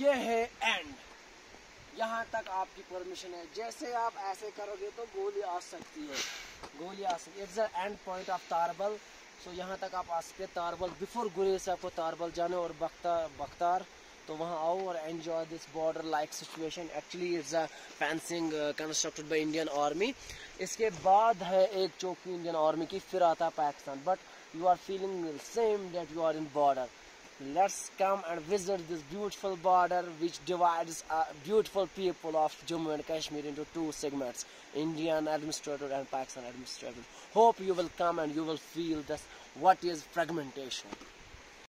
ये है एंड यहाँ तक आपकी परमिशन है। जैसे आप ऐसे करोगे तो गोली आ सकती है। गोली आ सकती है। It's the end point of तारबल so यहाँ तक आप आ सकते तारबल बिफोर गुरेज से आपको तारबल जाने और बख्तार बख्तार तो वहाँ आओ और enjoy this border like situation actually it's a fencing constructed by Indian army इसके बाद है एक चौकी इंडियन आर्मी की फिर आता Pakistan but you are feeling same that you are in border let's come and visit this beautiful border which divides uh, beautiful people of Jammu and Kashmir into two segments Indian administrator and Pakistan administrator. Hope you will come and you will feel this what is fragmentation